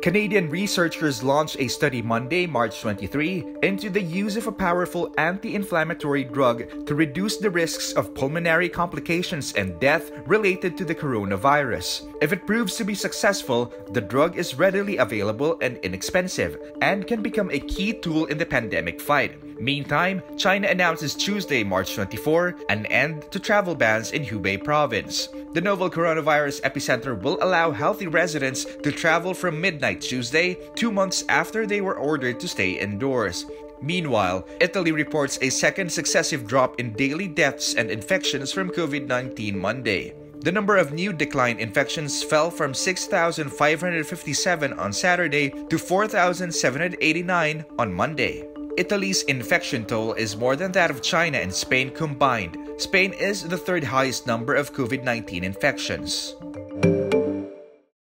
Canadian researchers launched a study Monday, March 23, into the use of a powerful anti inflammatory drug to reduce the risks of pulmonary complications and death related to the coronavirus. If it proves to be successful, the drug is readily available and inexpensive and can become a key tool in the pandemic fight. Meantime, China announces Tuesday, March 24, an end to travel bans in Hubei province. The novel coronavirus epicenter will allow healthy residents to travel from midnight Tuesday, two months after they were ordered to stay indoors. Meanwhile, Italy reports a second successive drop in daily deaths and infections from COVID 19 Monday. The number of new decline infections fell from 6,557 on Saturday to 4,789 on Monday. Italy's infection toll is more than that of China and Spain combined. Spain is the third highest number of COVID 19 infections.